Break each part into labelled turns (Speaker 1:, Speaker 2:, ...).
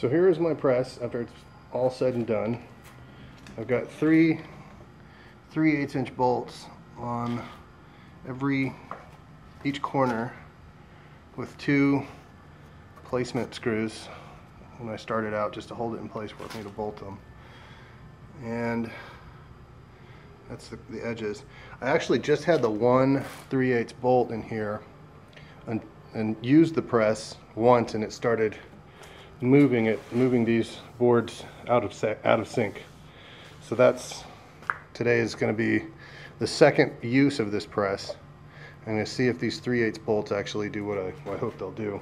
Speaker 1: So here is my press after it's all said and done. I've got three 3 8 inch bolts on every each corner with two placement screws when I started out just to hold it in place for me to bolt them. And that's the, the edges. I actually just had the one 3 8 bolt in here and, and used the press once and it started moving it, moving these boards out of out of sync. So that's today is going to be the second use of this press. I'm going to see if these 3 8 bolts actually do what I, what I hope they'll do.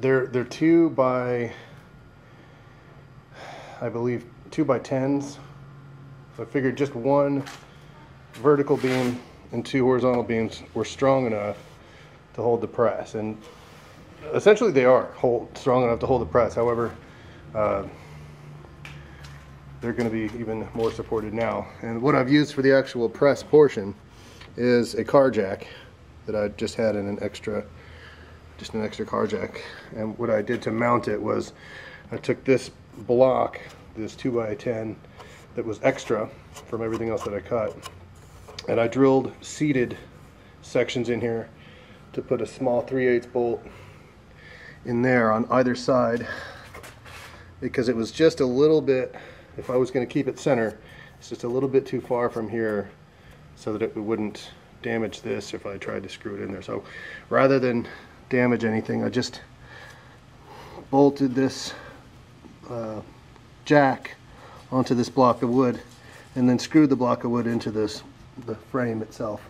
Speaker 1: They're they're two by I believe two by tens. So I figured just one vertical beam and two horizontal beams were strong enough to hold the press and essentially they are hold, strong enough to hold the press. However, uh, they're going to be even more supported now. And what I've used for the actual press portion is a car jack that I just had in an extra, just an extra car jack. And what I did to mount it was I took this block, this 2x10 that was extra from everything else that I cut, and I drilled seated sections in here to put a small 3 8 bolt in there on either side because it was just a little bit, if I was going to keep it center, it's just a little bit too far from here so that it wouldn't damage this if I tried to screw it in there. So rather than damage anything, I just bolted this uh, jack onto this block of wood and then screwed the block of wood into this the frame itself.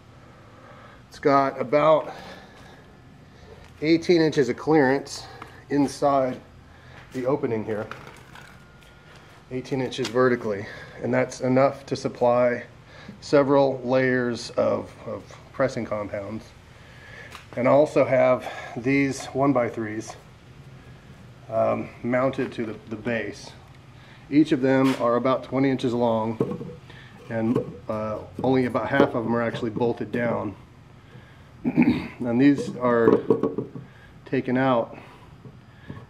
Speaker 1: It's got about 18 inches of clearance inside the opening here. 18 inches vertically and that's enough to supply several layers of, of pressing compounds. And I also have these one by threes um, mounted to the, the base. Each of them are about 20 inches long and uh, only about half of them are actually bolted down and these are taken out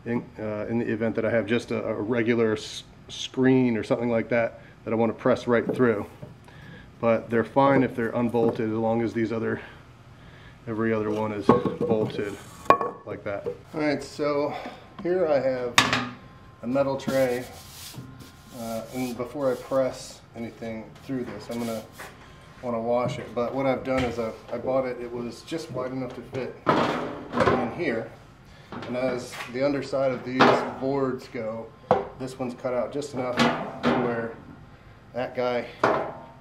Speaker 1: in, uh, in the event that I have just a, a regular screen or something like that that I want to press right through. But they're fine if they're unbolted as long as these other, every other one is bolted like that. All right, so here I have a metal tray uh, and before I press anything through this, I'm gonna want to wash it. But what I've done is I, I bought it, it was just wide enough to fit in here. And as the underside of these boards go, this one's cut out just enough to where that guy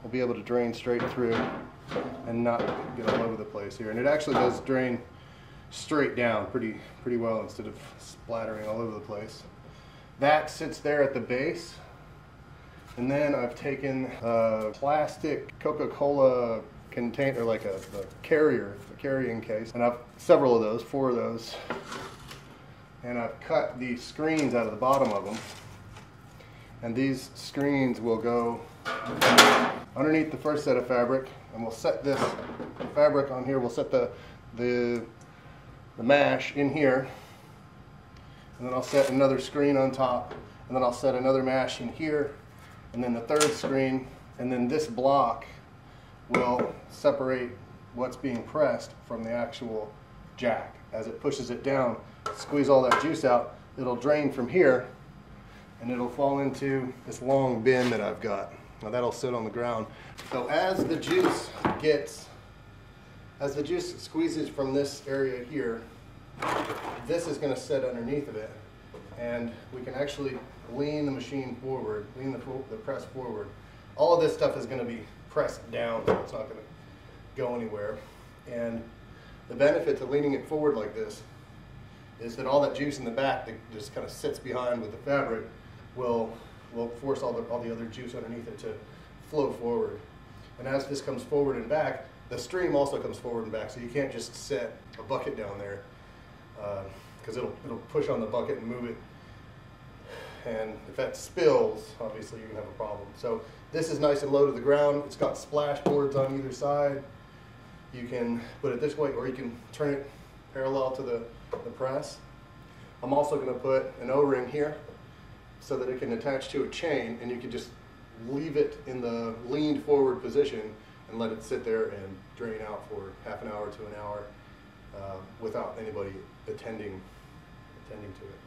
Speaker 1: will be able to drain straight through and not get all over the place here. And it actually does drain straight down pretty pretty well instead of splattering all over the place. That sits there at the base and then I've taken a plastic Coca-Cola container, like a, carrier, a carrying case, and I've several of those, four of those, and I've cut the screens out of the bottom of them. And these screens will go underneath the first set of fabric, and we'll set this fabric on here. We'll set the the the mash in here, and then I'll set another screen on top, and then I'll set another mash in here, and then the third screen, and then this block will separate what's being pressed from the actual jack. As it pushes it down, squeeze all that juice out, it'll drain from here and it'll fall into this long bin that I've got. Now that'll sit on the ground. So as the juice gets, as the juice squeezes from this area here, this is going to sit underneath of it and we can actually lean the machine forward, lean the, the press forward. All of this stuff is going to be pressed down, so it's not going to go anywhere. And the benefit to leaning it forward like this is that all that juice in the back that just kind of sits behind with the fabric will, will force all the, all the other juice underneath it to flow forward. And as this comes forward and back, the stream also comes forward and back, so you can't just set a bucket down there because uh, it'll, it'll push on the bucket and move it and if that spills, obviously you're gonna have a problem. So this is nice and low to the ground. It's got splash boards on either side. You can put it this way, or you can turn it parallel to the, the press. I'm also to put an O-ring here so that it can attach to a chain and you can just leave it in the leaned forward position and let it sit there and drain out for half an hour to an hour uh, without anybody attending, attending to it.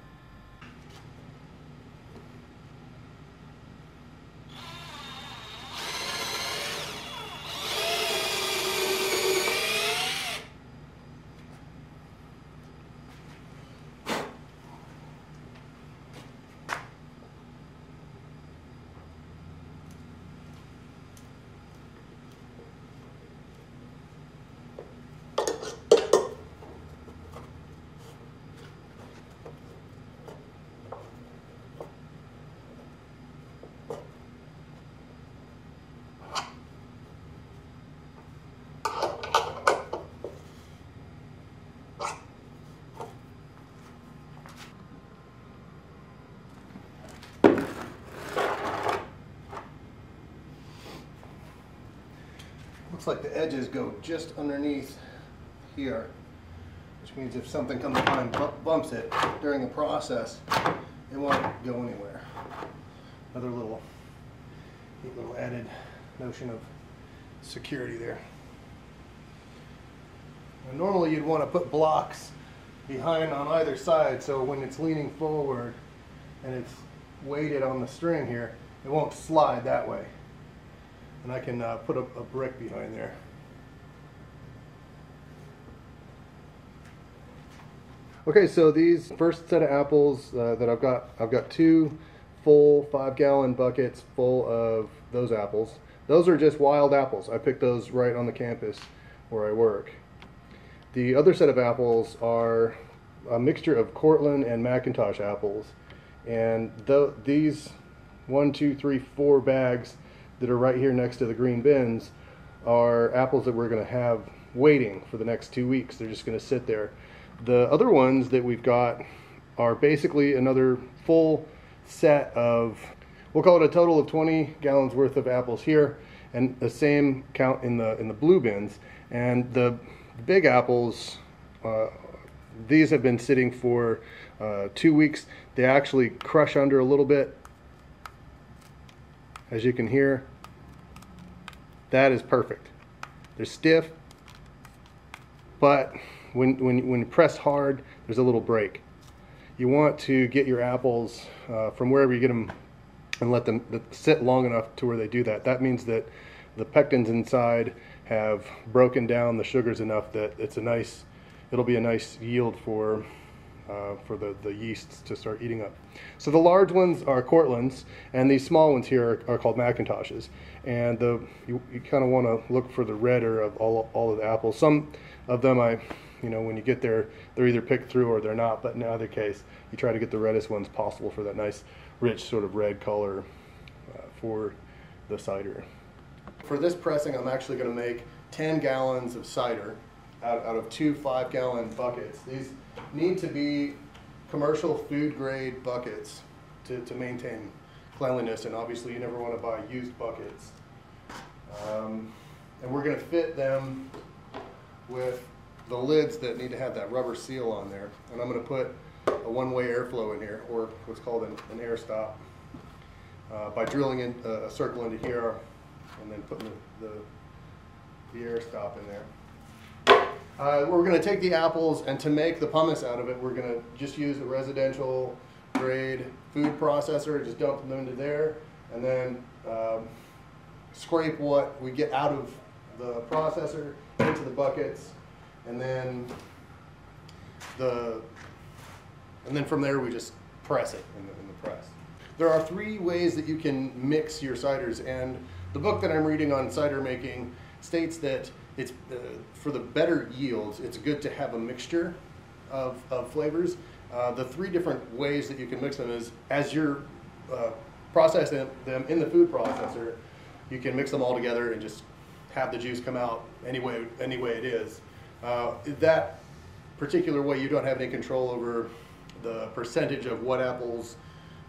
Speaker 1: Looks like the edges go just underneath here, which means if something comes by and bumps it during the process, it won't go anywhere. Another little, neat little added notion of security there. Now, normally you'd want to put blocks behind on either side so when it's leaning forward and it's weighted on the string here, it won't slide that way and I can uh, put a, a brick behind there. Okay, so these first set of apples uh, that I've got, I've got two full five gallon buckets full of those apples. Those are just wild apples. I picked those right on the campus where I work. The other set of apples are a mixture of Cortland and McIntosh apples. And th these one, two, three, four bags that are right here next to the green bins are apples that we're going to have waiting for the next two weeks. They're just going to sit there. The other ones that we've got are basically another full set of, we'll call it a total of 20 gallons worth of apples here, and the same count in the in the blue bins. And the big apples, uh, these have been sitting for uh, two weeks. They actually crush under a little bit, as you can hear. That is perfect. They're stiff, but when, when, when you press hard, there's a little break. You want to get your apples uh, from wherever you get them and let them sit long enough to where they do that. That means that the pectins inside have broken down the sugars enough that it's a nice, it'll be a nice yield for uh, for the, the yeasts to start eating up. So the large ones are Cortlands, and these small ones here are, are called McIntoshes. And the you, you kind of want to look for the redder of all, all of the apples. Some of them I, you know, when you get there, they're either picked through or they're not. But in either case, you try to get the reddest ones possible for that nice, rich sort of red color uh, for the cider. For this pressing, I'm actually going to make 10 gallons of cider out, out of two five gallon buckets. These need to be commercial food grade buckets to, to maintain cleanliness and obviously you never want to buy used buckets. Um, and we're going to fit them with the lids that need to have that rubber seal on there. And I'm going to put a one-way airflow in here or what's called an, an air stop uh, by drilling in, uh, a circle into here and then putting the, the, the air stop in there. Uh, we're going to take the apples and to make the pomace out of it, we're going to just use a residential grade food processor, just dump them into there, and then um, scrape what we get out of the processor into the buckets, and then the and then from there we just press it in the, in the press. There are three ways that you can mix your ciders, and the book that I'm reading on cider making states that it's uh, for the better yields, it's good to have a mixture of, of flavors. Uh, the three different ways that you can mix them is as you're uh, processing them in the food processor, you can mix them all together and just have the juice come out any way, any way it is. Uh, that particular way, you don't have any control over the percentage of what apples,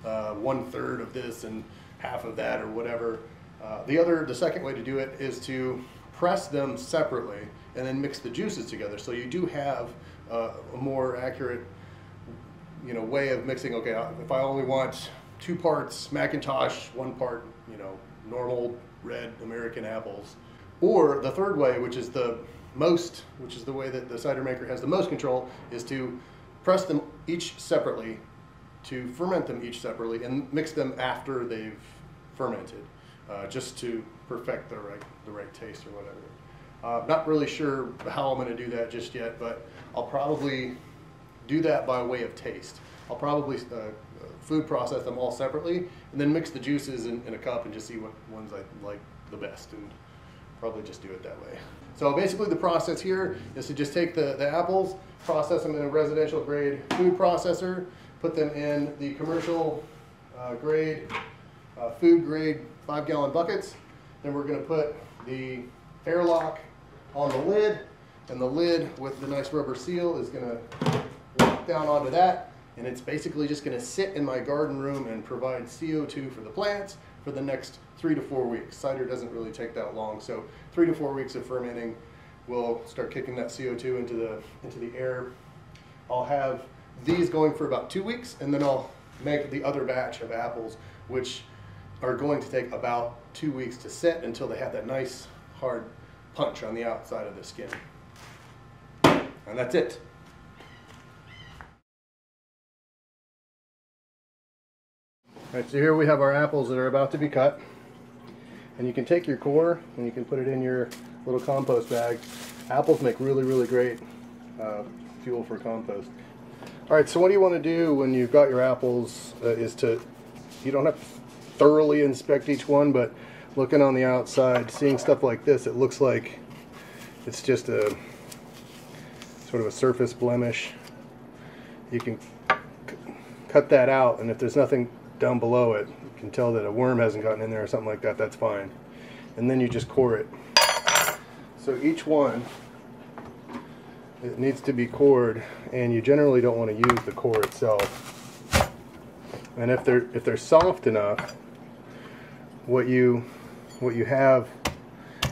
Speaker 1: uh, one third of this and half of that or whatever. Uh, the other, the second way to do it is to press them separately and then mix the juices together. So you do have uh, a more accurate you know, way of mixing. Okay, if I only want two parts McIntosh, one part, you know, normal red American apples, or the third way, which is the most, which is the way that the cider maker has the most control, is to press them each separately, to ferment them each separately, and mix them after they've fermented, uh, just to perfect the right the right taste or whatever. Uh, not really sure how I'm going to do that just yet, but I'll probably do that by way of taste. I'll probably uh, food process them all separately and then mix the juices in, in, a cup and just see what ones I like the best and probably just do it that way. So basically the process here is to just take the, the apples, process them in a residential grade food processor, put them in the commercial uh, grade, uh, food grade five gallon buckets. Then we're gonna put the airlock on the lid and the lid with the nice rubber seal is gonna lock down onto that and it's basically just gonna sit in my garden room and provide CO2 for the plants for the next three to four weeks. Cider doesn't really take that long, so three to four weeks of fermenting will start kicking that CO2 into the, into the air. I'll have these going for about two weeks and then I'll make the other batch of apples, which are going to take about two weeks to set until they have that nice hard punch on the outside of the skin. And that's it. All right, so here we have our apples that are about to be cut. And you can take your core and you can put it in your little compost bag. Apples make really, really great uh, fuel for compost. All right, so what do you want to do when you've got your apples uh, is to, you don't have to thoroughly inspect each one, but looking on the outside, seeing stuff like this, it looks like it's just a sort of a surface blemish. You can cut that out, and if there's nothing down below it, you can tell that a worm hasn't gotten in there or something like that, that's fine. And then you just core it. So each one, it needs to be cored, and you generally don't want to use the core itself. And if they're if they're soft enough, what you what you have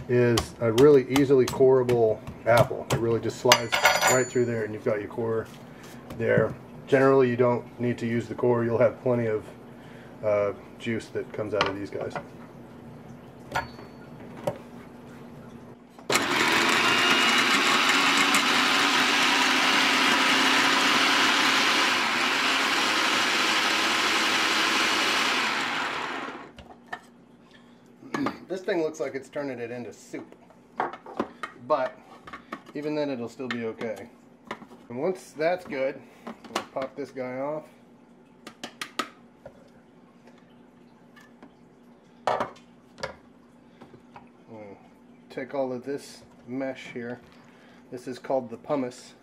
Speaker 1: is a really easily coreable apple. It really just slides right through there and you've got your core there. Generally you don't need to use the core. You'll have plenty of uh, juice that comes out of these guys. this thing looks like it's turning it into soup. But even then it'll still be okay. And once that's good, we'll pop this guy off. Take all of this mesh here. This is called the pomace.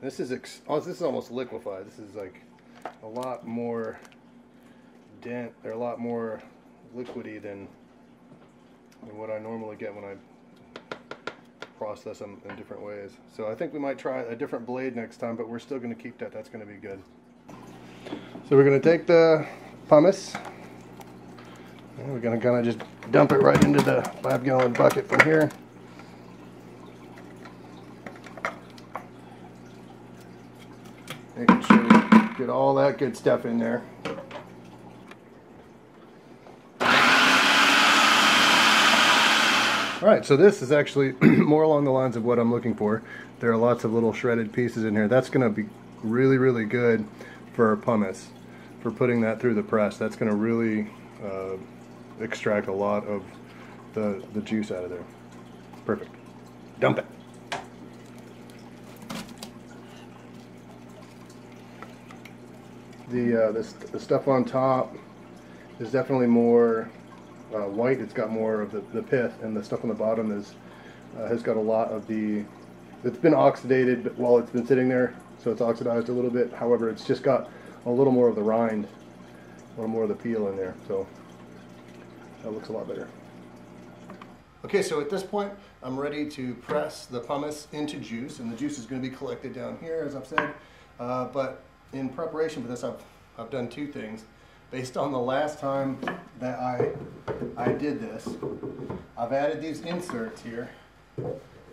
Speaker 1: This is oh, this is almost liquefied. This is like a lot more dent. They're a lot more liquidy than what I normally get when I process them in different ways. So I think we might try a different blade next time, but we're still going to keep that. That's going to be good. So we're going to take the pomace. And we're going to kind of just dump it right into the five gallon bucket from here. Making sure we get all that good stuff in there. All right, so this is actually more along the lines of what I'm looking for. There are lots of little shredded pieces in here. That's going to be really, really good for pomace, for putting that through the press. That's going to really uh, extract a lot of the, the juice out of there. Perfect. Dump it. The, uh, this, the stuff on top is definitely more uh, white, it's got more of the, the pith, and the stuff on the bottom is uh, has got a lot of the. It's been oxidated while it's been sitting there, so it's oxidized a little bit. However, it's just got a little more of the rind, a little more of the peel in there, so that looks a lot better. Okay, so at this point, I'm ready to press the pomace into juice, and the juice is going to be collected down here, as I've said. Uh, but in preparation for this, I've, I've done two things based on the last time that I, I did this, I've added these inserts here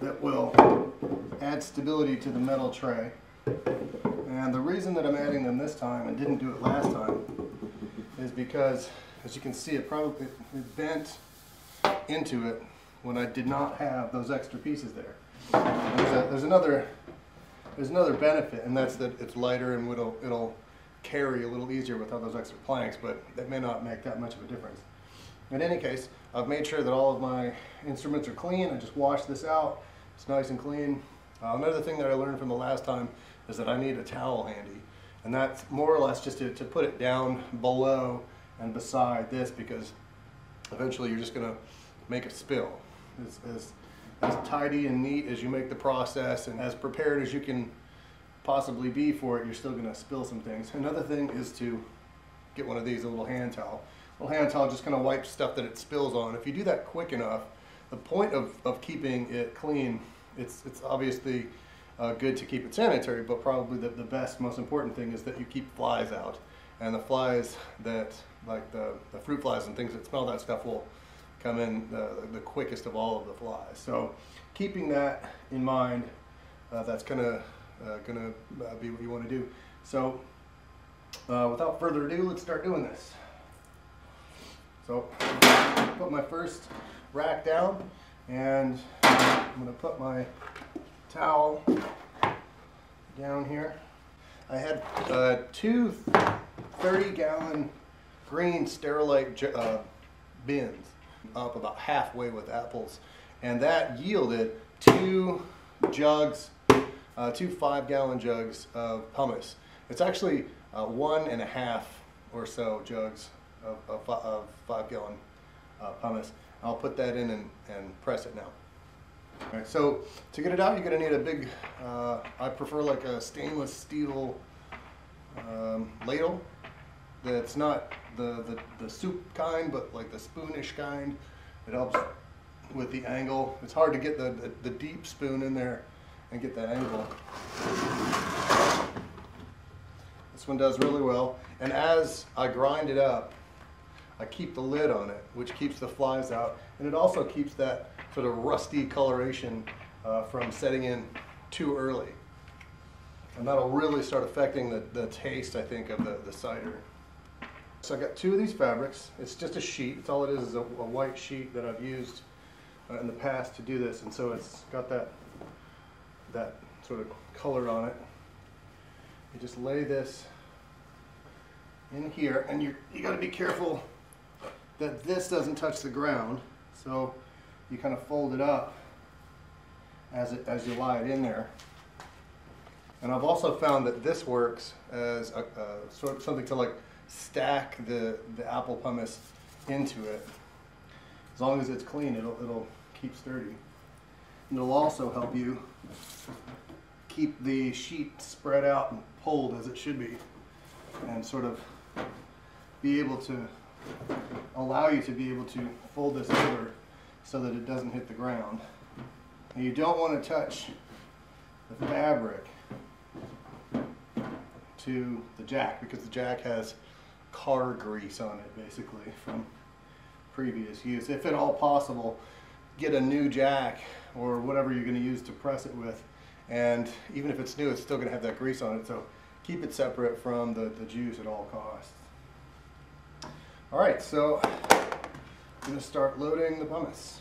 Speaker 1: that will add stability to the metal tray. And the reason that I'm adding them this time and didn't do it last time is because, as you can see, it probably it bent into it when I did not have those extra pieces there. There's, a, there's another there's another benefit, and that's that it's lighter and it'll it'll carry a little easier without those extra planks, but that may not make that much of a difference. In any case, I've made sure that all of my instruments are clean. I just washed this out. It's nice and clean. Uh, another thing that I learned from the last time is that I need a towel handy. And that's more or less just to, to put it down below and beside this because eventually you're just going to make it spill. As tidy and neat as you make the process and as prepared as you can possibly be for it, you're still going to spill some things. Another thing is to get one of these, a little hand towel. A little hand towel just kind of wipes stuff that it spills on. If you do that quick enough, the point of, of keeping it clean, it's, it's obviously uh, good to keep it sanitary, but probably the, the best, most important thing is that you keep flies out. And the flies that, like the, the fruit flies and things that smell that stuff will come in the, the quickest of all of the flies. So keeping that in mind, uh, that's gonna, uh, gonna uh, be what you wanna do. So uh, without further ado, let's start doing this. So put my first rack down and I'm gonna put my towel down here. I had uh, two 30 gallon green Sterilite uh, bins up about halfway with apples and that yielded two jugs, uh, two five gallon jugs of pomace. It's actually uh, one and a half or so jugs of, of, of five gallon uh, pomace. I'll put that in and, and press it now. All right, so to get it out, you're gonna need a big, uh, I prefer like a stainless steel um, ladle that's not the, the, the soup kind, but like the spoonish kind. It helps with the angle. It's hard to get the, the, the deep spoon in there and get that angle. This one does really well. And as I grind it up, I keep the lid on it, which keeps the flies out. And it also keeps that sort of rusty coloration uh, from setting in too early. And that'll really start affecting the, the taste, I think, of the, the cider. So I've got two of these fabrics. It's just a sheet. It's all it is is a, a white sheet that I've used uh, in the past to do this. And so it's got that, that sort of color on it. You just lay this in here and you you got to be careful that this doesn't touch the ground. So you kind of fold it up as, it, as you lie it in there. And I've also found that this works as a, a sort of something to like stack the, the apple pomace into it. As long as it's clean, it'll, it'll keep sturdy. And it'll also help you keep the sheet spread out and pulled as it should be and sort of be able to allow you to be able to fold this over so that it doesn't hit the ground. And you don't want to touch the fabric to the jack because the jack has car grease on it basically from previous use. If at all possible, get a new jack or whatever you're going to use to press it with and even if it's new it's still going to have that grease on it so keep it separate from the, the juice at all costs. Alright, so I'm going to start loading the pomace.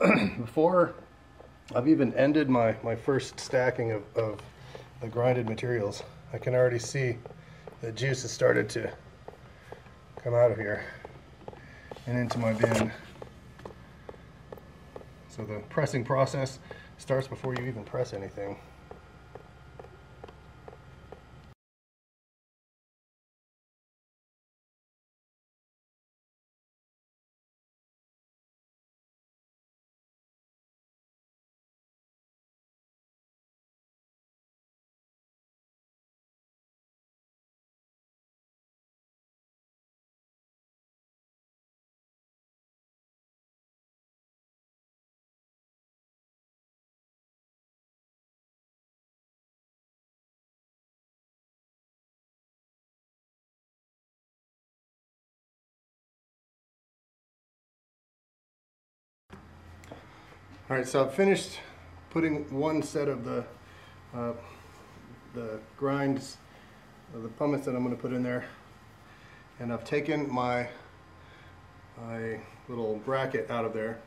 Speaker 1: before I've even ended my, my first stacking of, of the grinded materials, I can already see the juice has started to come out of here and into my bin. So the pressing process starts before you even press anything. All right, so I've finished putting one set of the uh, the grinds, of the pomace that I'm going to put in there, and I've taken my my little bracket out of there.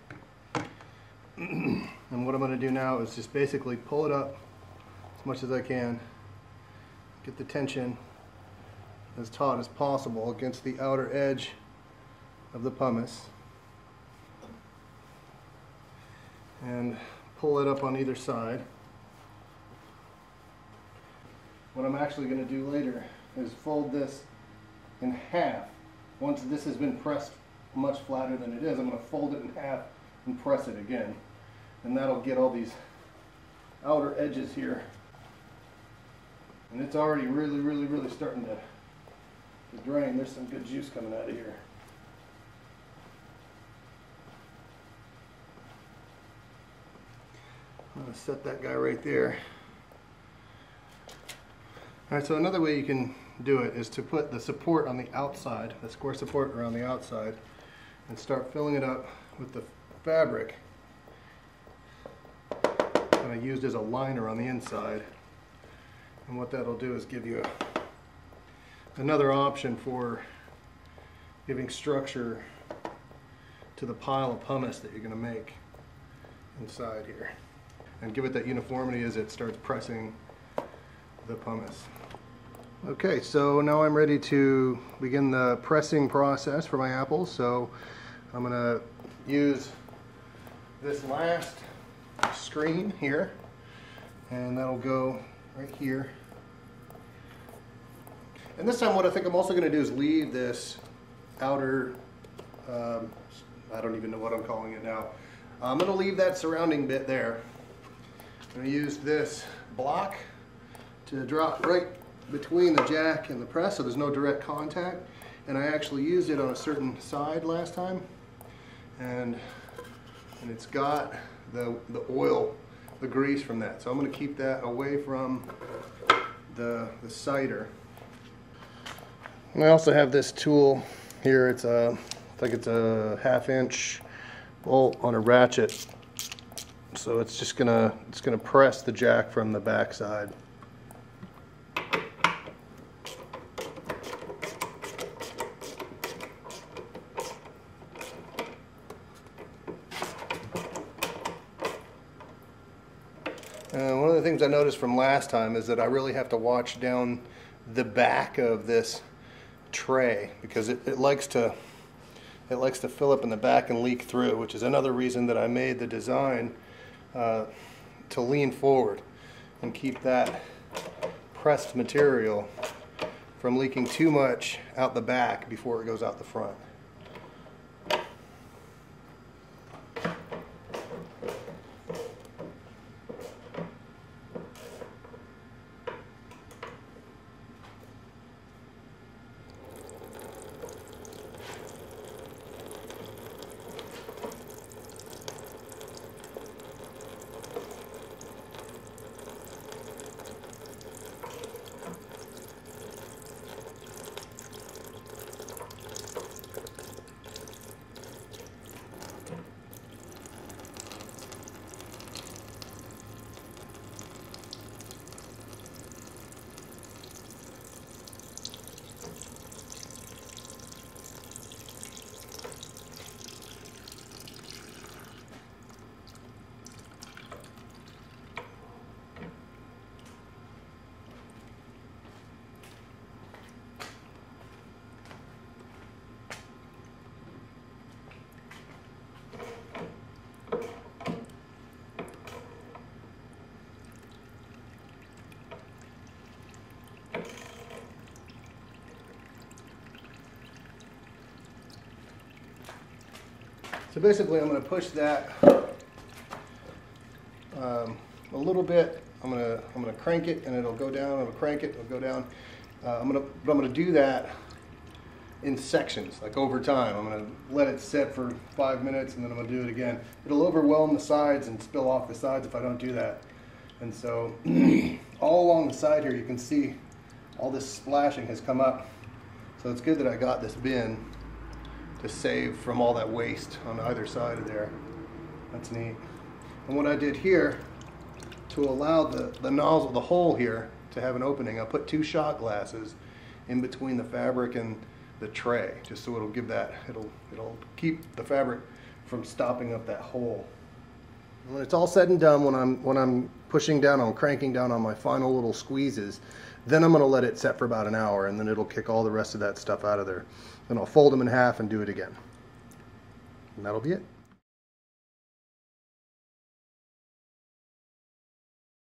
Speaker 1: and what I'm going to do now is just basically pull it up as much as I can, get the tension as taut as possible against the outer edge of the pomace. And pull it up on either side. What I'm actually going to do later is fold this in half. Once this has been pressed much flatter than it is, I'm going to fold it in half and press it again. And that'll get all these outer edges here. And it's already really, really, really starting to, to drain. There's some good juice coming out of here. I'm going to set that guy right there. All right, so another way you can do it is to put the support on the outside, the square support around the outside, and start filling it up with the fabric that I used as a liner on the inside. And what that'll do is give you a, another option for giving structure to the pile of pomace that you're going to make inside here and give it that uniformity as it starts pressing the pomace. Okay, so now I'm ready to begin the pressing process for my apples. So I'm gonna use this last screen here, and that'll go right here. And this time what I think I'm also gonna do is leave this outer, um, I don't even know what I'm calling it now. I'm gonna leave that surrounding bit there I'm to use this block to drop right between the jack and the press so there's no direct contact. And I actually used it on a certain side last time. And, and it's got the, the oil, the grease from that. So I'm going to keep that away from the, the cider. And I also have this tool here. It's a, I think it's a half inch bolt on a ratchet so it's just gonna it's gonna press the jack from the backside. Uh, one of the things I noticed from last time is that I really have to watch down the back of this tray because it, it likes to it likes to fill up in the back and leak through, which is another reason that I made the design uh, to lean forward and keep that pressed material from leaking too much out the back before it goes out the front. So basically, I'm going to push that um, a little bit. I'm going to I'm going to crank it, and it'll go down. It'll crank it. It'll go down. Uh, I'm going to but I'm going to do that in sections, like over time. I'm going to let it sit for five minutes, and then I'm going to do it again. It'll overwhelm the sides and spill off the sides if I don't do that. And so, all along the side here, you can see all this splashing has come up. So it's good that I got this bin to save from all that waste on either side of there. That's neat. And what I did here, to allow the, the nozzle, the hole here, to have an opening, I put two shot glasses in between the fabric and the tray, just so it'll give that, it'll, it'll keep the fabric from stopping up that hole. When it's all said and done, when I'm, when I'm pushing down, I'm cranking down on my final little squeezes, then I'm gonna let it set for about an hour and then it'll kick all the rest of that stuff out of there. Then I'll fold them in half and do it again. And that'll be it.